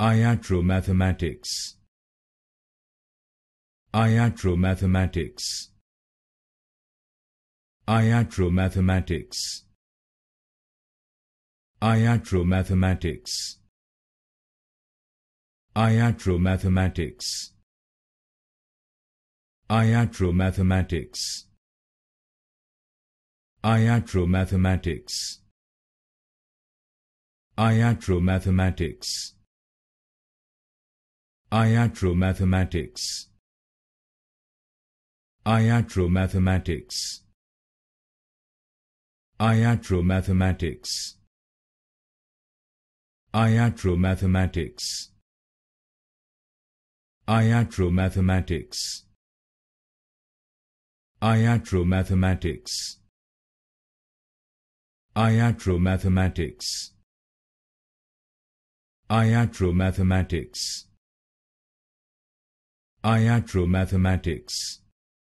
Iatromathematics. Iatro mathematics. Iatromathematics. Iatro mathematics. Iatromathematics. Iatro mathematics. Iatromathematics. Iatro mathematics. Iatromathematics. Iatromathematics. Iatromathematics. Iatromathematics. Iatromathematics. Iatromathematics. Iatromathematics. Iatromathematics. Iatromathematics Iatromathematics Iatromathematics Iatromathematics Iatromathematics Iatromathematics Iatromathematics Iatromathematics.